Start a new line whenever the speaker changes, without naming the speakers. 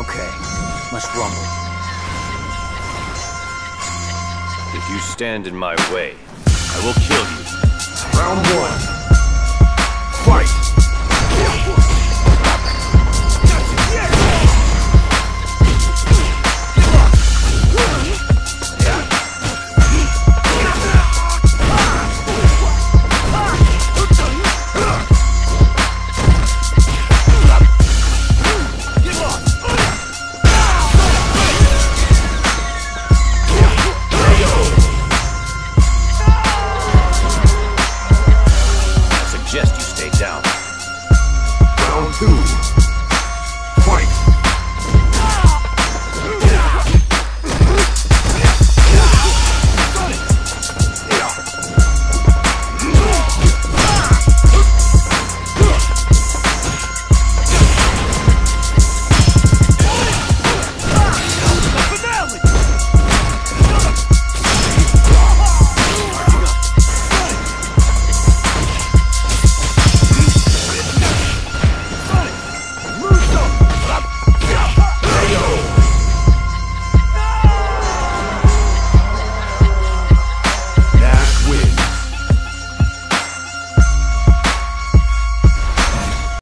Okay, let's rumble.
If you stand in my way, I will kill you.
you.